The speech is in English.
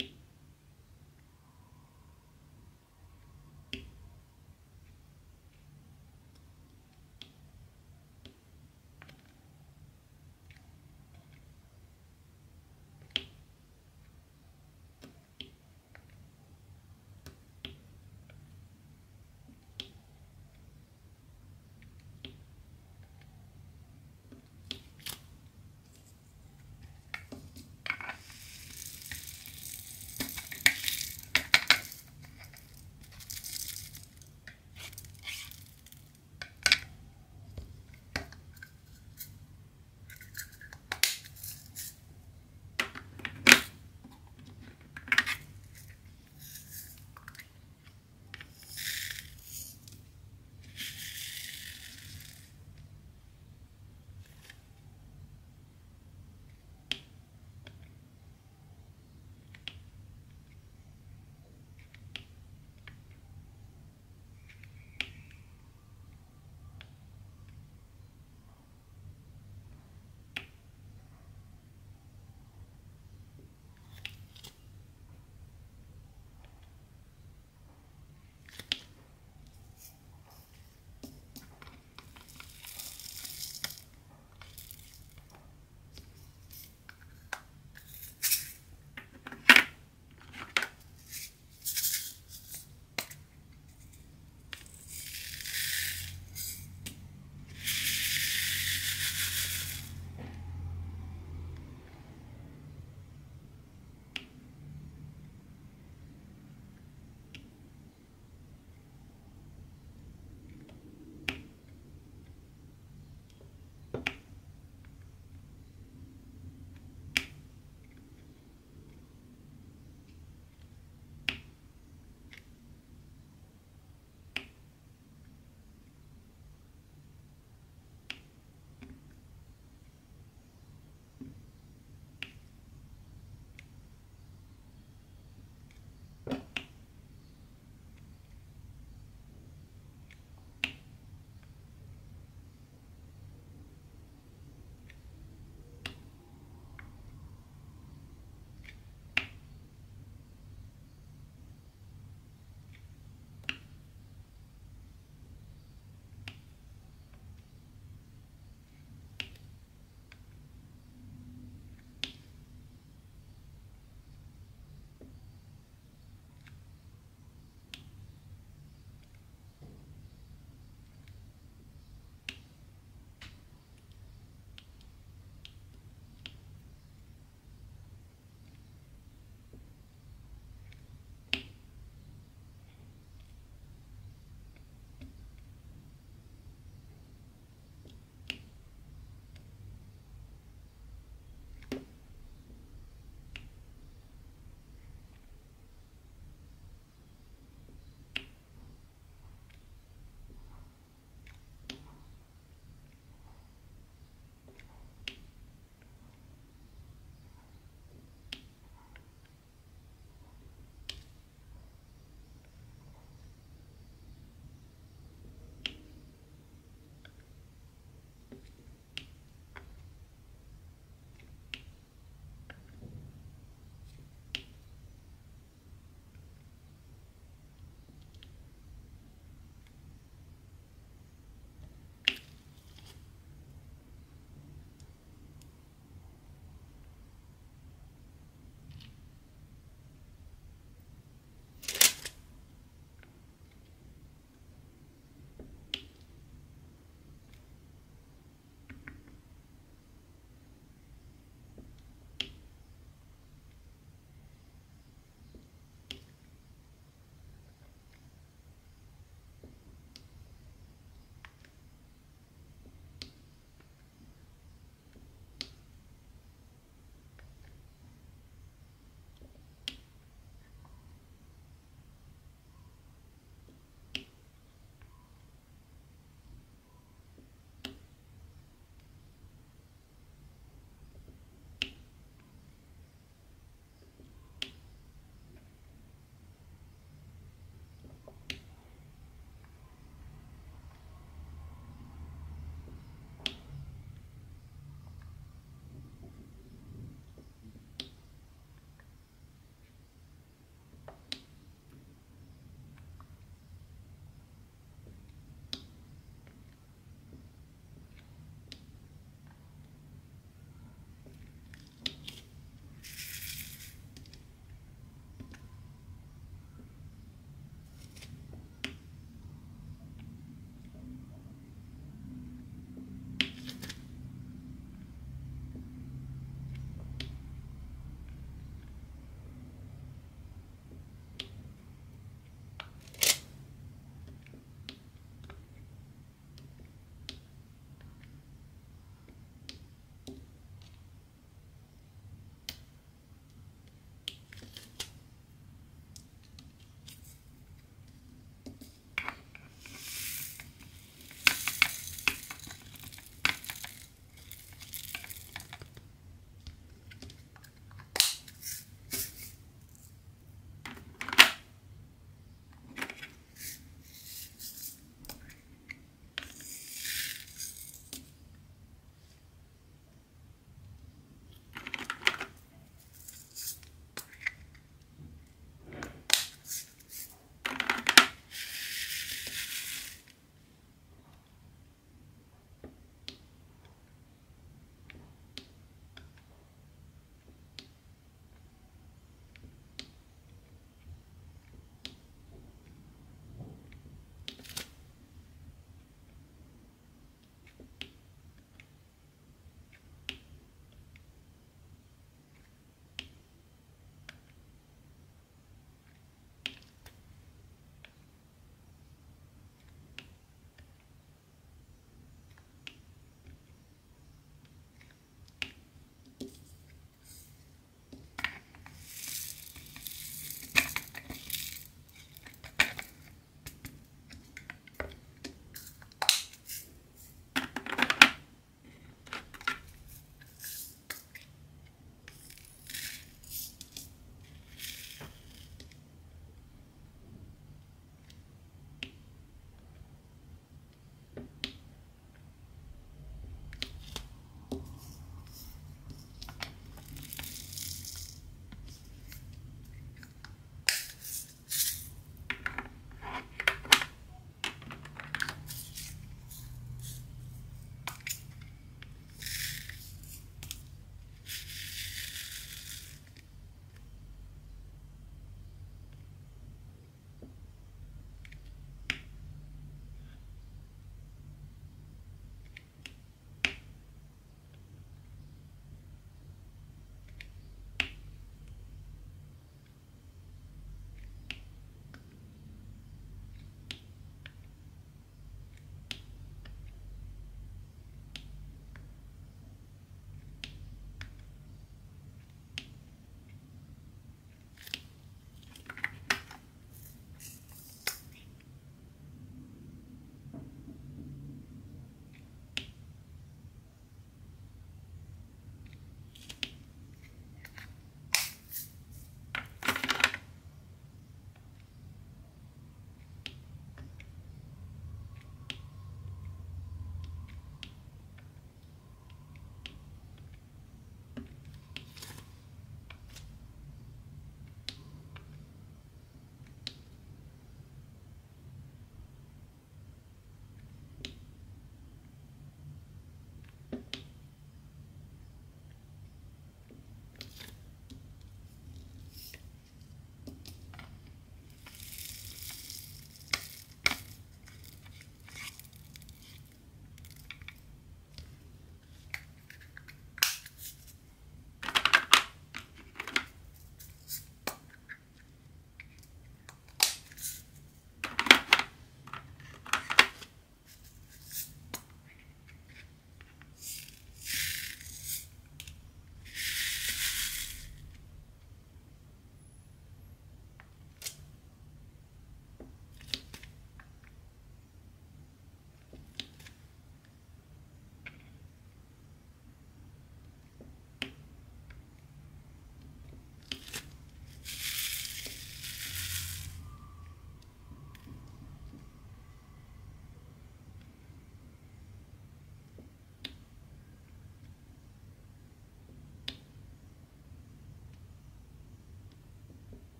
Yep.